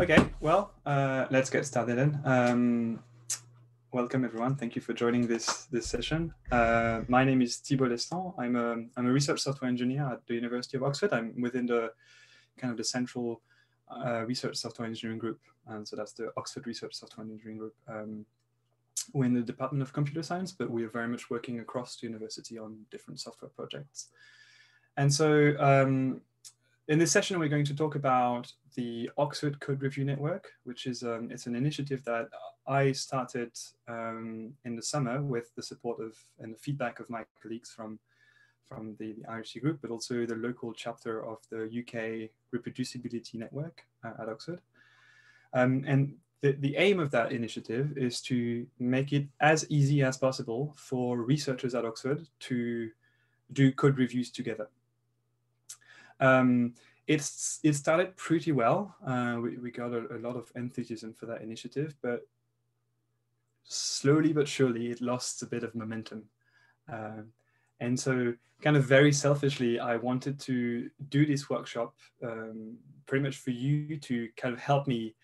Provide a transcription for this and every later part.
Okay, well, uh, let's get started then. Um, welcome everyone. Thank you for joining this this session. Uh, my name is Thibault Lestang. I'm a I'm a research software engineer at the University of Oxford. I'm within the kind of the central uh, research software engineering group, and so that's the Oxford Research Software Engineering Group. Um, we're in the Department of Computer Science, but we are very much working across the university on different software projects. And so um, in this session, we're going to talk about the Oxford Code Review Network, which is um, it's an initiative that I started um, in the summer with the support of and the feedback of my colleagues from from the, the IRC group, but also the local chapter of the UK Reproducibility Network uh, at Oxford. Um, and the, the aim of that initiative is to make it as easy as possible for researchers at Oxford to do code reviews together. Um, it's it started pretty well. Uh, we, we got a, a, lot of enthusiasm for that initiative, but slowly but surely it lost a bit of momentum. Uh, and so, kind of very selfishly, I wanted to do this workshop um, pretty much for you to kind of help me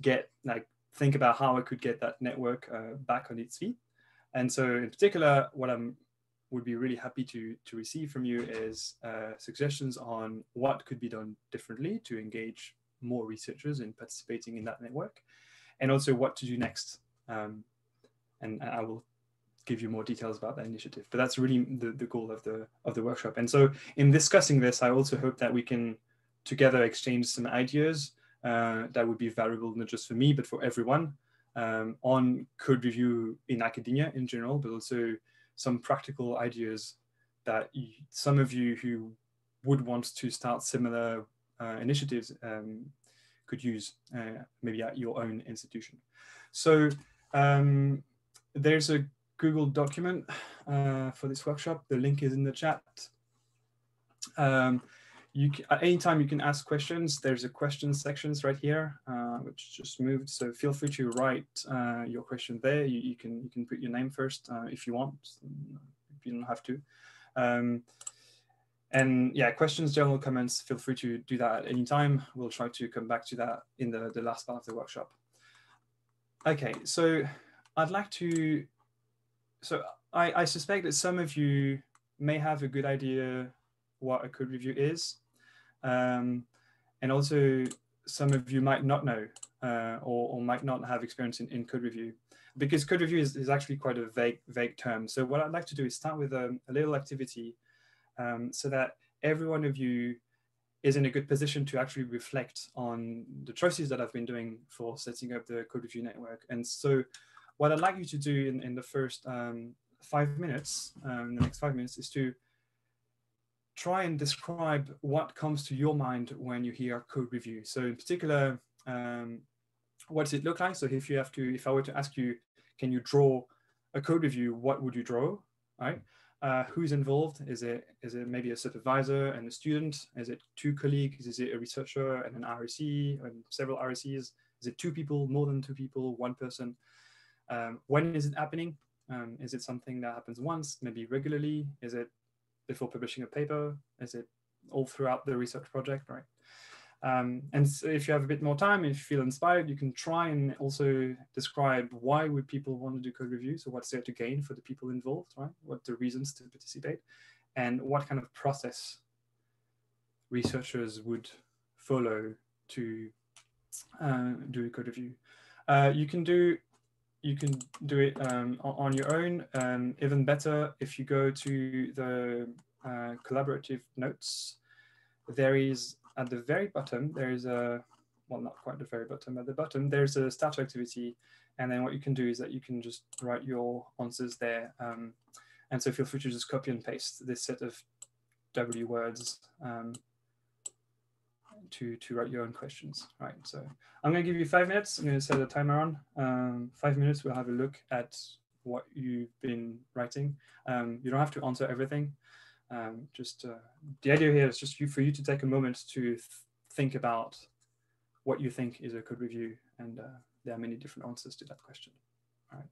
get like think about how I could get that network uh, back on its feet. And so, in particular, what I'm would be really happy to, to receive from you is uh, suggestions on what could be done differently to engage more researchers in participating in that network, and also what to do next. Um, and I will give you more details about that initiative. But that's really the, the goal of the of the workshop. And so in discussing this, I also hope that we can together exchange some ideas uh, that would be valuable not just for me, but for everyone um, on code review in academia in general, but also some practical ideas that you, some of you who would want to start similar uh, initiatives um, could use uh, maybe at your own institution. So um, there's a Google document uh, for this workshop. The link is in the chat. Um, you can, at any time you can ask questions. There's a questions sections right here, uh, which just moved. So feel free to write uh, your question there. You, you, can you can put your name first uh, if you want. You don't have to. Um, and yeah, questions, general comments. Feel free to do that at any time. We'll try to come back to that in the the last part of the workshop. Okay, so I'd like to. So I, I suspect that some of you may have a good idea what a code review is. Um, and also some of you might not know uh, or, or, might not have experience in, in code review because code review is, is, actually quite a vague, vague term. So what I'd like to do is start with a, a little activity um, so that every one of you is in a good position to actually reflect on the choices that I've been doing for setting up the code review network. And so what I'd like you to do in, in the first um, five minutes, um, the next five minutes is to try and describe what comes to your mind when you hear code review. So in particular, um, what does it look like? So if you have to, if I were to ask you, can you draw a code review, what would you draw, right? Uh, who's involved? Is it is it maybe a supervisor and a student? Is it two colleagues? Is it a researcher and an RSE and several RSEs? Is it two people, more than two people, one person? Um, when is it happening? Um, is it something that happens once, maybe regularly? Is it before publishing a paper? Is it all throughout the research project, right? Um, and so if you have a bit more time, if you feel inspired, you can try and also describe why would people want to do code review? So what's there to gain for the people involved, right? What the reasons to participate? And what kind of process researchers would follow to uh, do a code review? Uh, you can do you can do it um, on your own. Um, even better, if you go to the uh, collaborative notes, there is at the very bottom, there is a, well, not quite the very bottom, at the bottom, there's a start activity. And then what you can do is that you can just write your answers there. Um, and so feel free to just copy and paste this set of W words um, to, to write your own questions, right? So I'm gonna give you five minutes. I'm gonna set a timer on. Um, five minutes, we'll have a look at what you've been writing. Um, you don't have to answer everything. Um, just uh, the idea here is just you, for you to take a moment to th think about what you think is a code review. And uh, there are many different answers to that question. All right.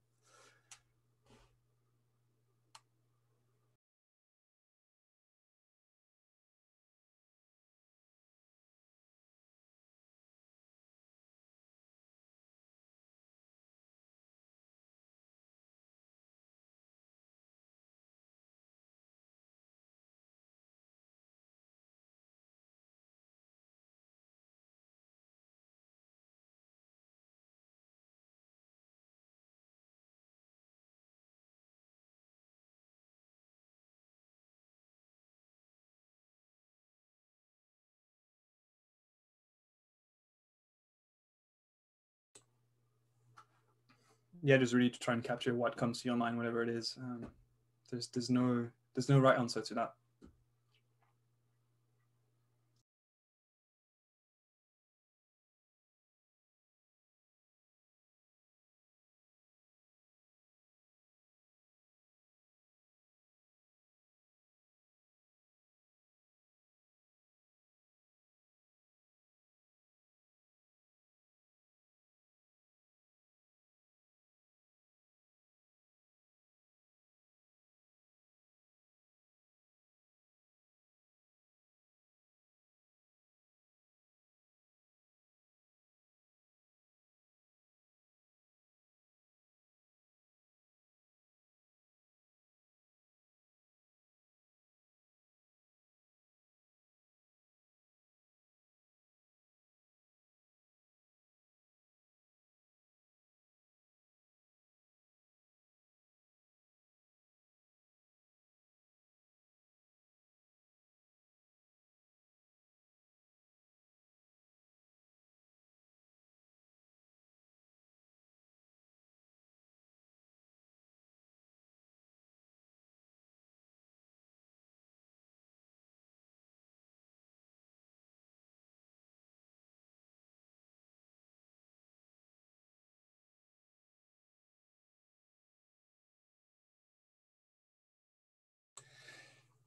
Yeah, just really to try and capture what comes to your mind, whatever it is. Um, there's there's no there's no right answer to that.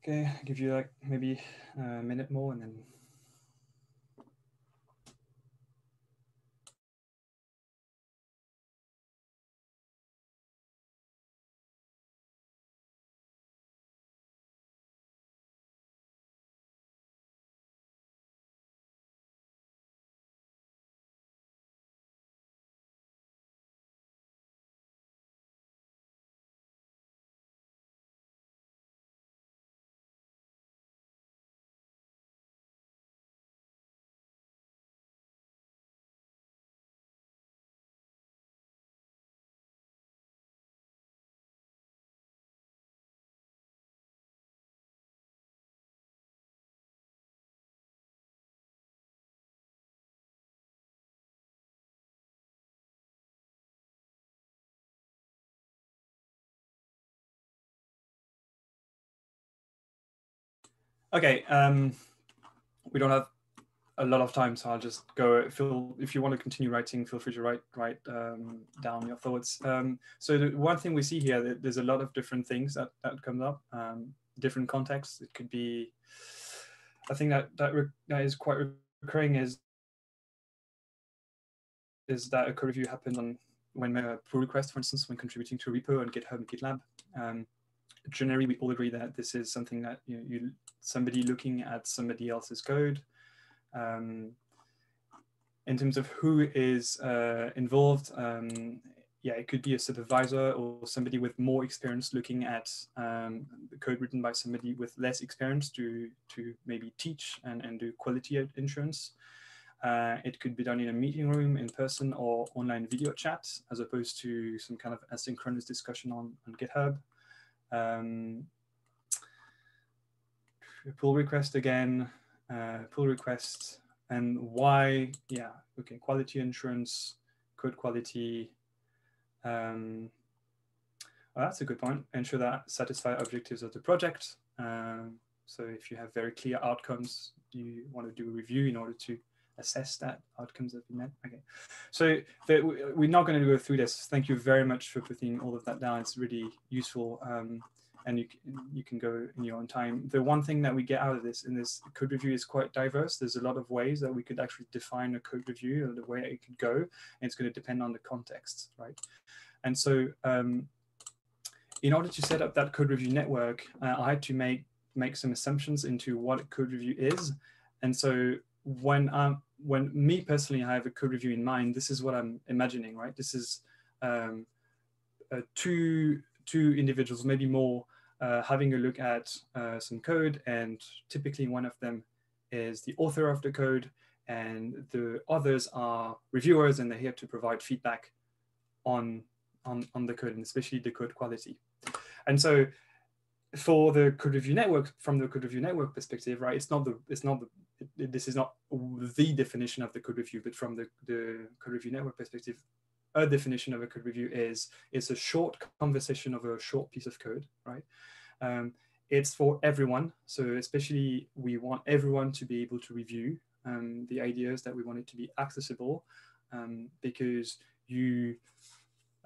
Okay, I'll give you like maybe a minute more and then Okay, um, we don't have a lot of time, so I'll just go. Phil, if you want to continue writing, feel free to write write um, down your thoughts. Um, so the one thing we see here, there's a lot of different things that that comes up, um, different contexts. It could be, I think that that, that is quite recurring is is that a code review happens on when a pull request, for instance, when contributing to repo on GitHub and GitLab. Um, generally, we all agree that this is something that you, know, you somebody looking at somebody else's code. Um, in terms of who is uh, involved, um, yeah, it could be a supervisor or somebody with more experience looking at um, the code written by somebody with less experience to, to maybe teach and, and do quality insurance. Uh, it could be done in a meeting room, in person, or online video chat, as opposed to some kind of asynchronous discussion on, on GitHub. Um, pull request again, uh, pull request, and why, yeah, okay, quality insurance, code quality. Um, well, that's a good point. Ensure that satisfy objectives of the project. Um, so if you have very clear outcomes, you want to do a review in order to assess that outcomes have been met. Okay, so the, we're not going to go through this. Thank you very much for putting all of that down. It's really useful. Um, and you can, you can go in your own time. The one thing that we get out of this in this code review is quite diverse. There's a lot of ways that we could actually define a code review or the way it could go, and it's going to depend on the context, right? And so um, in order to set up that code review network, uh, I had to make make some assumptions into what a code review is. And so when um, when me personally, I have a code review in mind, this is what I'm imagining, right? This is um, uh, two two individuals, maybe more, uh, having a look at uh, some code and typically one of them is the author of the code and the others are reviewers and they're here to provide feedback on, on, on the code and especially the code quality. And so for the code review network, from the code review network perspective, right, it's not the, it's not the, this is not the definition of the code review, but from the, the code review network perspective, a definition of a code review is it's a short conversation over a short piece of code, right? Um, it's for everyone. So especially we want everyone to be able to review um, the ideas that we want it to be accessible um, because you,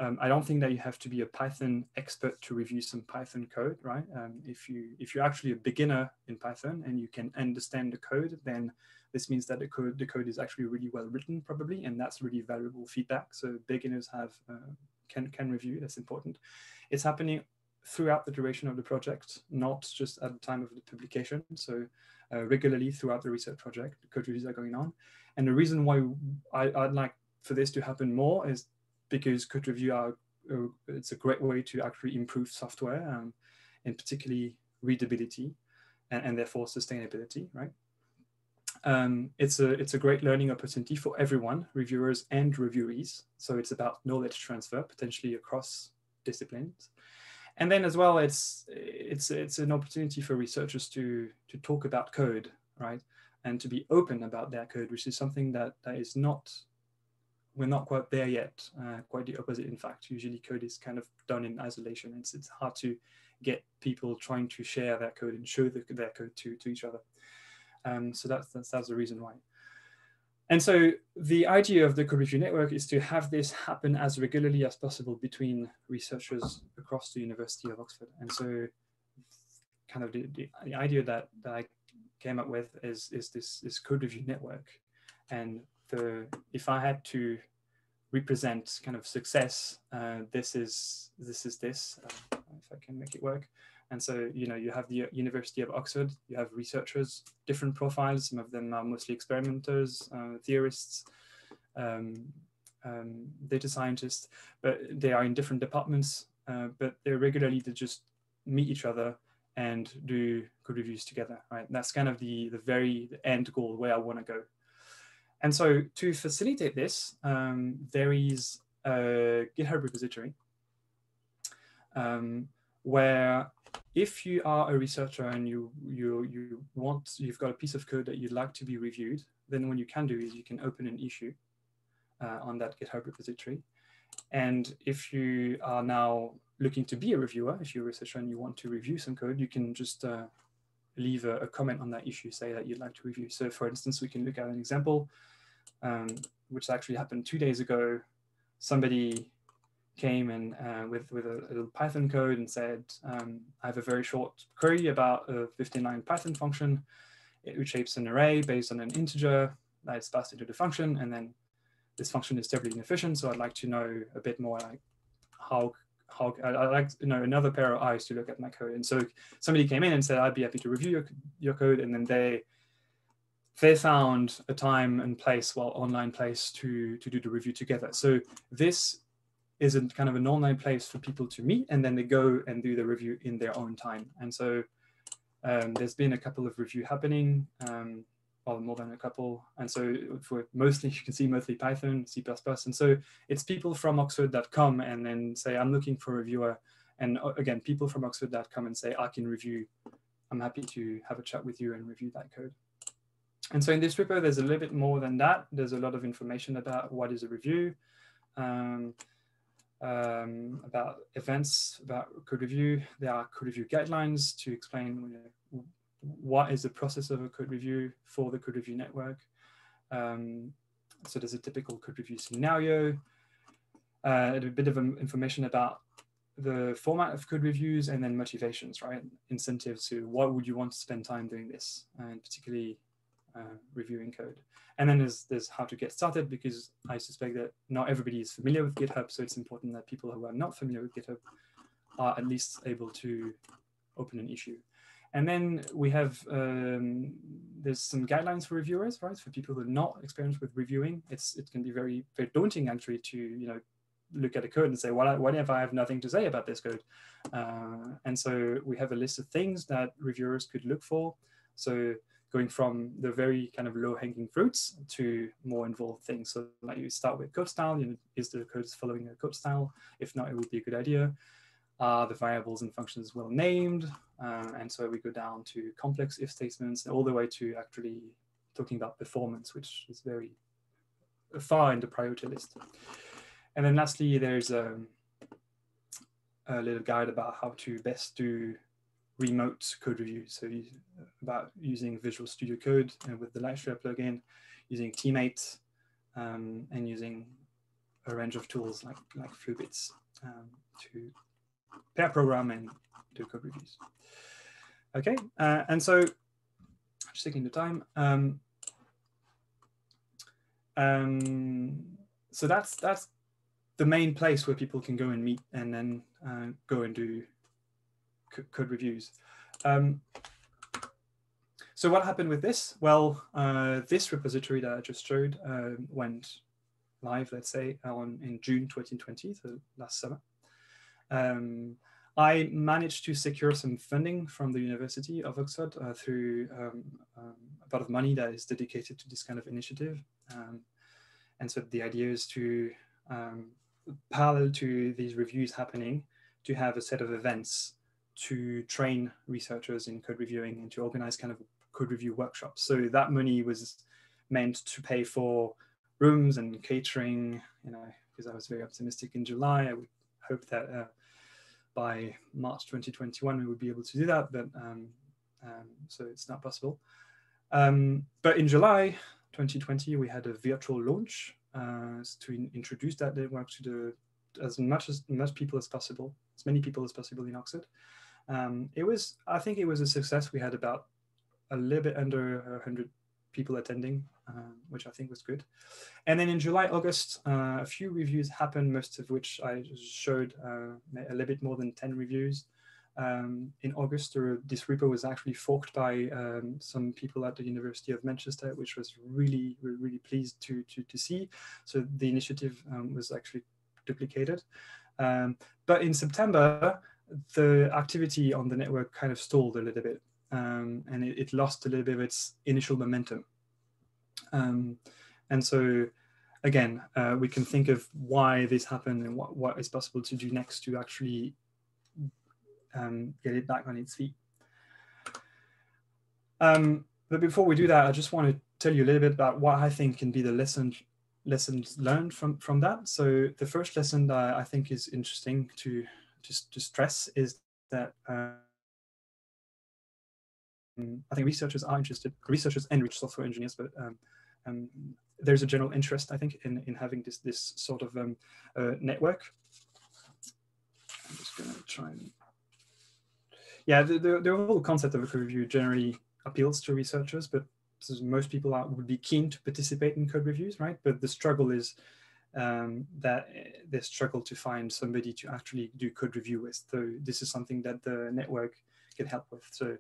um, I don't think that you have to be a Python expert to review some Python code, right? Um, if you if you're actually a beginner in Python and you can understand the code, then this means that the code the code is actually really well written, probably, and that's really valuable feedback. So beginners have uh, can can review. That's important. It's happening throughout the duration of the project, not just at the time of the publication. So uh, regularly throughout the research project, code reviews are going on. And the reason why I, would like for this to happen more is because code review are, uh, it's a great way to actually improve software um, and particularly readability and, and therefore sustainability, right? Um, it's a it's a great learning opportunity for everyone, reviewers and reviewees. So it's about knowledge transfer potentially across disciplines and then as well, it's it's it's an opportunity for researchers to to talk about code, right, and to be open about their code, which is something that that is not we're not quite there yet. Uh, quite the opposite, in fact. Usually, code is kind of done in isolation. It's it's hard to get people trying to share their code and show the, their code to to each other. Um, so that's, that's that's the reason why. And so the idea of the code review network is to have this happen as regularly as possible between researchers across the University of Oxford. And so kind of the, the, the idea that, that I came up with is, is this, this code review network. And the, if I had to represent kind of success, uh, this is this is this, uh, if I can make it work. And so, you know, you have the University of Oxford, you have researchers, different profiles. Some of them are mostly experimenters, uh, theorists, um, um, data scientists, but they are in different departments, uh, but they regularly to just meet each other and do code reviews together, right? That's kind of the, the very end goal where I want to go. And so to facilitate this, um, there is a GitHub repository um, where if you are a researcher and you you you want you've got a piece of code that you'd like to be reviewed, then what you can do is you can open an issue uh, on that GitHub repository. And if you are now looking to be a reviewer, if you're a researcher and you want to review some code, you can just uh, leave a, a, comment on that issue, say that you'd like to review. So for instance, we can look at an example, um, which actually happened two days ago. Somebody came and uh, with, with a, a, little Python code and said, um, I have a very short query about a 15-line Python function. It shapes an array based on an integer that is passed into the function. And then this function is terribly inefficient. So I'd like to know a bit more like how, how I, would like you know another pair of eyes to look at my code. And so somebody came in and said, I'd be happy to review your, your code. And then they they found a time and place, well, online place to, to do the review together. So this is a kind of an online place for people to meet and then they go and do the review in their own time. And so um, there's been a couple of review happening, um, well, more than a couple. And so for mostly, you can see mostly Python, C++. And so it's people from Oxford that come and then say, I'm looking for a reviewer. And uh, again, people from Oxford that come and say, I can review, I'm happy to have a chat with you and review that code. And so in this repo, there's a little bit more than that. There's a lot of information about what is a review. Um, um, about events, about code review. There are code review guidelines to explain you know, what is the process of a code review for the code review network. Um, so there's a typical code review scenario, uh, a bit of information about the format of code reviews and then motivations, right? Incentives to what would you want to spend time doing this, and particularly uh, reviewing code. And then there's, there's how to get started because I suspect that not everybody is familiar with GitHub. So it's important that people who are not familiar with GitHub are at least able to open an issue. And then we have, um, there's some guidelines for reviewers, right? For people who are not experienced with reviewing, it's it can be very, very daunting actually to, you know, look at a code and say, well, what if I have nothing to say about this code? Uh, and so we have a list of things that reviewers could look for. So going from the very kind of low hanging fruits to more involved things. So like you start with code style, you know, is the code following a code style? If not, it would be a good idea. Are the variables and functions well named? Uh, and so we go down to complex if statements all the way to actually talking about performance, which is very far in the priority list. and then lastly, there's a, a little guide about how to best do remote code reviews. So about using Visual Studio Code and with the Live Share plugin, using tmate, um, and using a range of tools like, like Floobits um, to pair program and do code reviews. Okay, uh, and so just taking the time. Um, um, so that's that's the main place where people can go and meet and then uh, go and do code reviews. Um, so what happened with this? Well, uh, this repository that I just showed uh, went live, let's say, on in June 2020, so last summer. Um, I managed to secure some funding from the University of Oxford uh, through um, um, a lot of money that is dedicated to this kind of initiative. Um, and so the idea is to, um, parallel to these reviews happening, to have a set of events to train researchers in code reviewing and to organize kind of code review workshops. So that money was meant to pay for rooms and catering, you know, because I was very optimistic in July. I would hope that uh, by March 2021 we would be able to do that, but um, um, so it's not possible. Um, but in July 2020, we had a virtual launch uh, to in introduce that network to the as much as much people as possible, as many people as possible in Oxford. Um, it was, I think, it was a success. We had about a little bit under 100 people attending, uh, which I think was good. And then in July, August, uh, a few reviews happened, most of which I showed uh, a little bit more than 10 reviews. Um, in August, this repo was actually forked by um, some people at the University of Manchester, which was really, really, pleased to, to, to see. So the initiative um, was actually duplicated. Um, but in September, the activity on the network kind of stalled a little bit um, and it, it, lost a little bit of its initial momentum. Um, and so again, uh, we can think of why this happened and what, what is possible to do next to actually um, get it back on its feet. Um, but before we do that, I just want to tell you a little bit about what I think can be the lesson, lessons learned from, from that. So the first lesson that I think is interesting to just to stress is that uh, I think researchers are interested, researchers and rich software engineers, but um, um, there's a general interest, I think, in, in having this, this sort of um, uh, network. I'm just going to try and... Yeah, the, the, the, whole concept of a code review generally appeals to researchers, but most people are, would be keen to participate in code reviews, right? But the struggle is um, that eh, they struggle to find somebody to actually do code review with. So this is something that the network can help with. So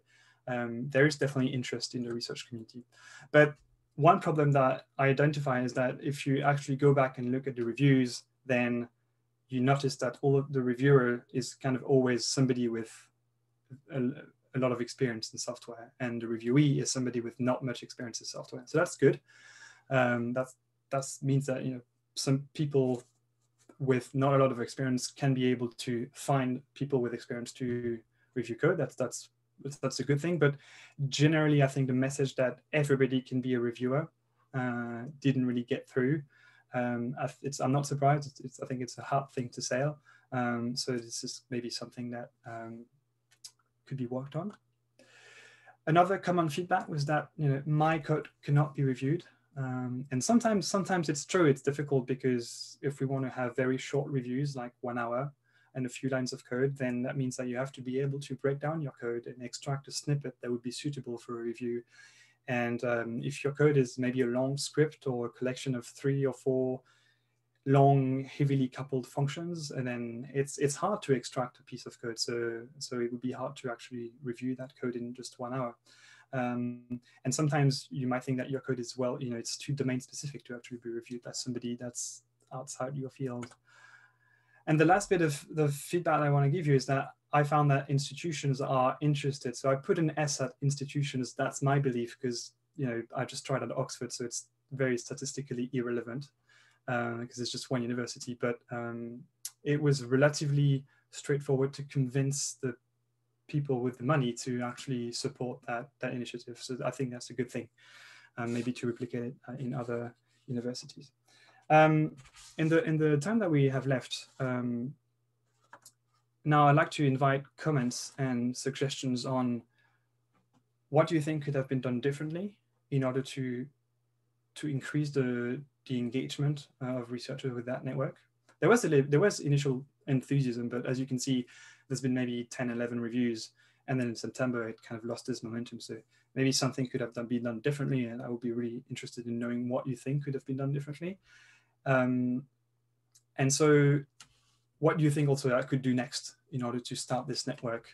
um, there is definitely interest in the research community. But one problem that I identify is that if you actually go back and look at the reviews, then you notice that all of the reviewer is kind of always somebody with a, a lot of experience in software, and the reviewee is somebody with not much experience in software. So that's good. Um, that's that means that you know some people with not a lot of experience can be able to find people with experience to review code. That's that's that's a good thing. But generally, I think the message that everybody can be a reviewer uh, didn't really get through. Um, I'm not surprised. It's, it's, I think it's a hard thing to sell. Um, so this is maybe something that um, could be worked on. Another common feedback was that you know my code cannot be reviewed. Um, and sometimes, sometimes it's true. It's difficult because if we want to have very short reviews, like one hour, and a few lines of code, then that means that you have to be able to break down your code and extract a snippet that would be suitable for a review. And um, if your code is maybe a long script or a collection of three or four long, heavily coupled functions, and then it's it's hard to extract a piece of code. So so it would be hard to actually review that code in just one hour. Um, and sometimes you might think that your code is well, you know, it's too domain specific to actually be reviewed by somebody that's outside your field. And the last bit of the feedback I want to give you is that I found that institutions are interested. So I put an S at institutions. That's my belief because you know I just tried at Oxford, so it's very statistically irrelevant because uh, it's just one university. But um, it was relatively straightforward to convince the people with the money to actually support that that initiative. So I think that's a good thing, um, maybe to replicate it uh, in other universities. Um, in the in the time that we have left, um, now I'd like to invite comments and suggestions on what do you think could have been done differently in order to to increase the the engagement uh, of researchers with that network. There was a there was initial enthusiasm, but as you can see, there's been maybe 10, 11 reviews, and then in September it kind of lost its momentum. So maybe something could have done, been done differently, and I would be really interested in knowing what you think could have been done differently. Um, and so, what do you think also I could do next in order to start this network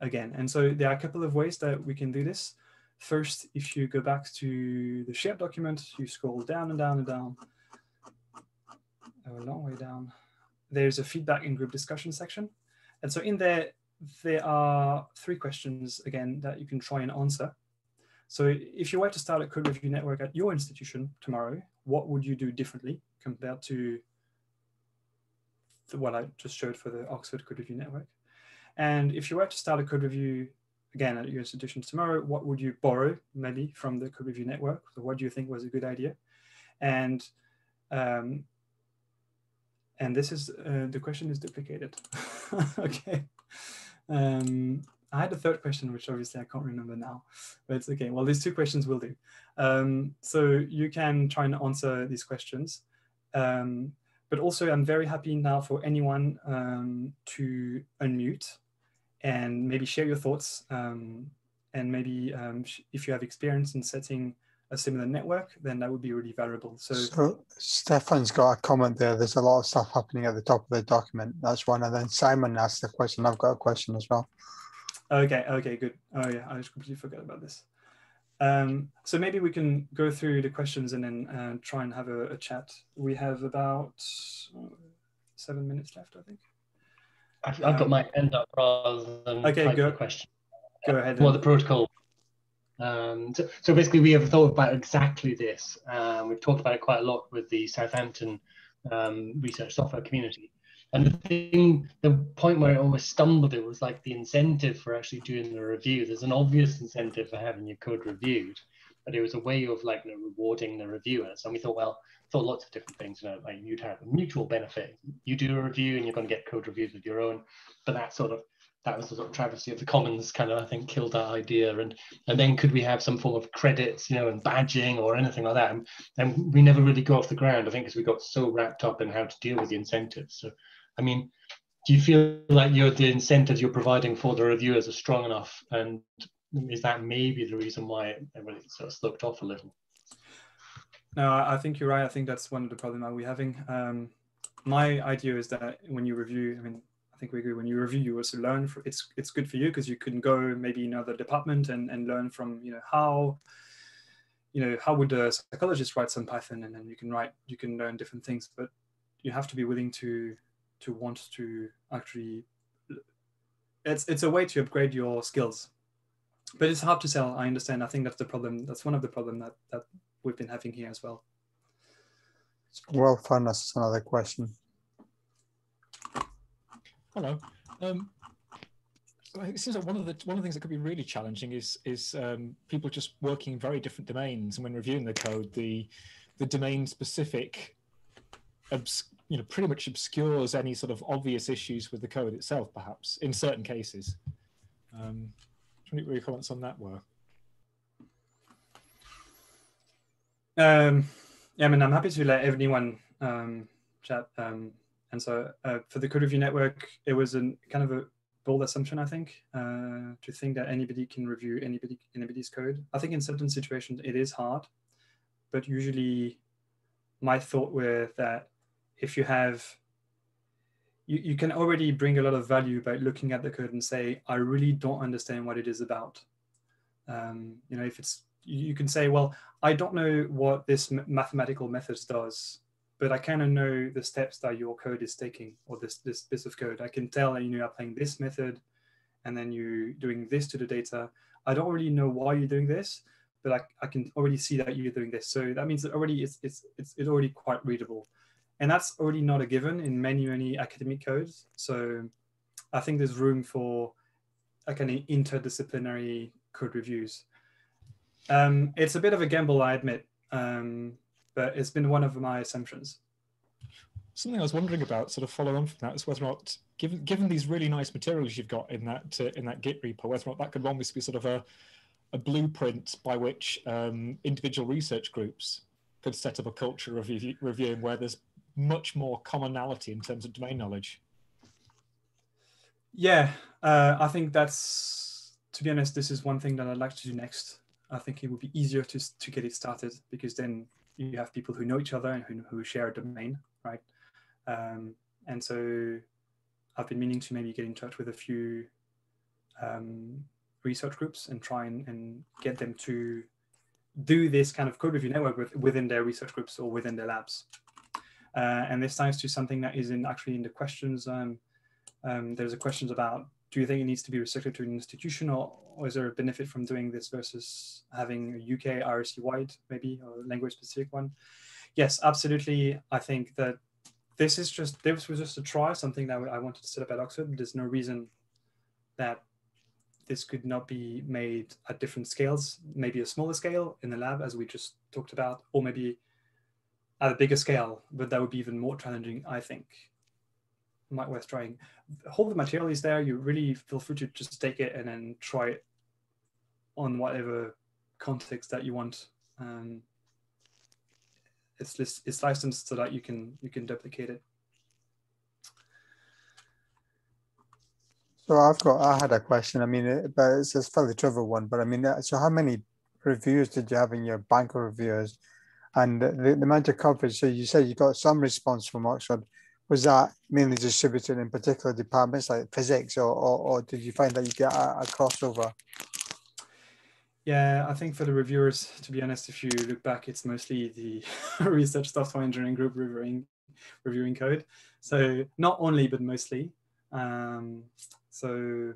again? And so there are a couple of ways that we can do this. First, if you go back to the shared document, you scroll down and down and down, a long way down. There's a feedback and group discussion section. And so in there, there are three questions again that you can try and answer. So if you were to start a code review network at your institution tomorrow, what would you do differently compared to the, what I just showed for the Oxford Code Review Network? And if you were to start a code review again at your institution tomorrow, what would you borrow maybe from the code review network? So what do you think was a good idea? And um, and this is uh, the question is duplicated. okay. Um, I had a third question, which obviously I can't remember now, but it's okay. Well, these two questions will do. Um, so you can try and answer these questions. Um, but also I'm very happy now for anyone um, to unmute and maybe share your thoughts. Um, and maybe um, if you have experience in setting a similar network, then that would be really valuable. So, so Stefan's got a comment there. There's a lot of stuff happening at the top of the document. That's one. And then Simon asked the question. I've got a question as well. Okay, okay, good. Oh yeah, I just completely forgot about this. Um, so maybe we can go through the questions and then uh, try and have a, a, chat. We have about uh, seven minutes left, I think. I've, I've um, got my end up rather than okay, go, question. Go ahead. What the protocol um, so, so, basically, we have thought about exactly this. Um, we've talked about it quite a lot with the Southampton um, research software community. And the thing, the point where it almost stumbled, it was like the incentive for actually doing the review. There's an obvious incentive for having your code reviewed, but it was a way of like rewarding the reviewers. And we thought, well, thought lots of different things. You know, like you'd have a mutual benefit. You do a review, and you're going to get code reviews of your own. But that sort of that was the sort of travesty of the commons kind of i think killed that idea and and then could we have some form of credits you know and badging or anything like that and, and we never really got off the ground i think because we got so wrapped up in how to deal with the incentives so i mean do you feel like you're the incentives you're providing for the reviewers are strong enough and is that maybe the reason why it sort of sloped off a little no i think you're right i think that's one of the problems that we're having um, my idea is that when you review i mean I think we agree when you review, you also learn. For, it's it's good for you because you can go maybe in another department and, and learn from you know how you know how would a psychologist write some Python, and then you can write you can learn different things. But you have to be willing to to want to actually. It's it's a way to upgrade your skills, but it's hard to sell. I understand. I think that's the problem. That's one of the problem that that we've been having here as well. Well, fun. That's another question. Hello. Um, it seems like one of the one of the things that could be really challenging is is um, people just working in very different domains, and when reviewing the code, the the domain specific, you know, pretty much obscures any sort of obvious issues with the code itself, perhaps in certain cases. Um, what your comments on that were? Um, yeah, I mean, I'm happy to let anyone um, chat. Um, and so uh, for the code review network, it was a kind of a bold assumption, I think, uh, to think that anybody can review anybody anybody's code. I think in certain situations it is hard, but usually my thought were that if you have you, you can already bring a lot of value by looking at the code and say, I really don't understand what it is about. Um, you know, if it's you can say, well, I don't know what this mathematical method does but I kind of know the steps that your code is taking or this, this piece of code. I can tell you know, you're applying this method and then you're doing this to the data. I don't really know why you're doing this, but I, I can already see that you're doing this. So that means that already it's, it's, it's, it's already quite readable. And that's already not a given in many, many academic codes. So I think there's room for a kind of interdisciplinary code reviews. Um, it's a bit of a gamble, I admit. Um, but it's been one of my assumptions. something I was wondering about, sort of follow on from that, is whether or not, given given these really nice materials you've got in that uh, in that Git repo, whether or not that could almost be sort of a a blueprint by which um, individual research groups could set up a culture of review, reviewing where there's much more commonality in terms of domain knowledge. Yeah, uh, I think that's, to be honest, this is one thing that I'd like to do next. I think it would be easier to, to get it started because then you have people who know each other and who, who share a domain, right? Um, and so I've been meaning to maybe get in touch with a few um, research groups and try and, and, get them to do this kind of code review network with, within their research groups or within their labs. Uh, and this ties to something that is in actually in the questions. Um, um, there's a questions about do you think it needs to be restricted to an institution or, or is there a benefit from doing this versus having a UK IRC wide maybe or language specific one? Yes, absolutely. I think that this is just this was just a try, something that I wanted to set up at Oxford. There's no reason that this could not be made at different scales, maybe a smaller scale in the lab, as we just talked about, or maybe at a bigger scale, but that would be even more challenging, I think. Might worth trying. All the material is there. You really feel free to just take it and then try it on whatever context that you want. Um, it's it's licensed so that you can you can duplicate it. So I've got I had a question. I mean, but it's a fairly trivial one. But I mean, uh, so how many reviews did you have in your bank of reviews? And the, the amount of coverage. So you said you got some response from Oxford. Was that mainly distributed in particular departments like physics, or, or, or did you find that you get a, a crossover? Yeah, I think for the reviewers, to be honest, if you look back, it's mostly the research software engineering group reviewing reviewing code. So not only, but mostly. Um, so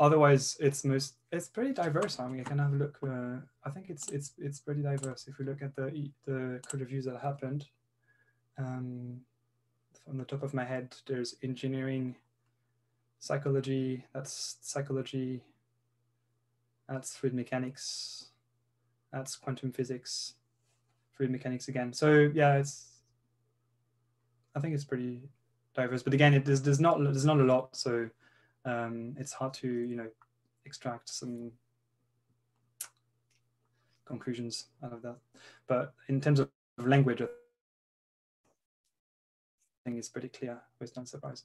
otherwise, it's most it's pretty diverse. I mean, I can have a look. Uh, I think it's it's it's pretty diverse. If we look at the the code reviews that happened, um, from the top of my head, there's engineering, psychology. That's psychology that's fluid mechanics. That's quantum physics, fluid mechanics again. So yeah, it's. I think it's pretty diverse, but again, it, there's there's not there's not a lot, so um, it's hard to you know extract some conclusions out of that. But in terms of language, I think it's pretty clear. With no surprise.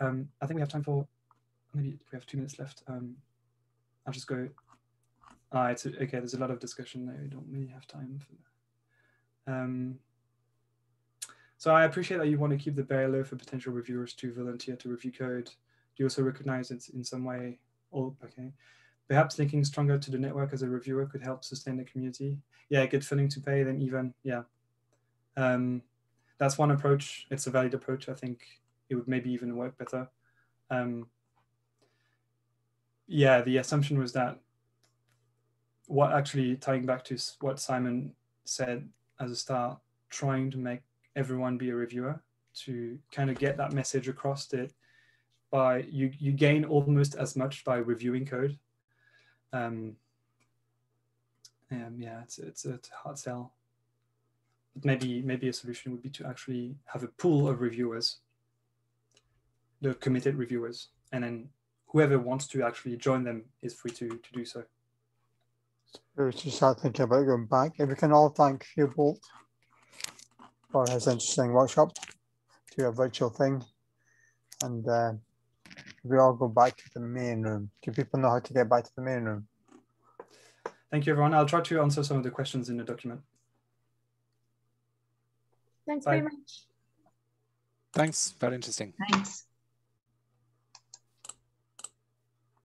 Um, I think we have time for maybe we have two minutes left. Um, I'll just go. Ah, it's okay. There's a lot of discussion there. We don't really have time for that. Um, so I appreciate that you want to keep the barrier low for potential reviewers to volunteer to review code. Do you also recognize it in some way? Oh, okay. Perhaps linking stronger to the network as a reviewer could help sustain the community. Yeah, get funding to pay, then even, yeah. Um, that's one approach. It's a valid approach. I think it would maybe even work better. Um, yeah, the assumption was that what actually tying back to what Simon said as a start, trying to make everyone be a reviewer to kind of get that message across that by you you gain almost as much by reviewing code. Um, and yeah, it's it's a, hard sell. But maybe maybe a solution would be to actually have a pool of reviewers, the committed reviewers, and then whoever wants to actually join them is free to, to do so. We just start thinking about going back. If we can all thank Hugh Bolt for his interesting workshop to a virtual thing. And uh, we all go back to the main room. Do people know how to get back to the main room? Thank you, everyone. I'll try to answer some of the questions in the document. Thanks Bye. very much. Thanks. Very interesting. Thanks.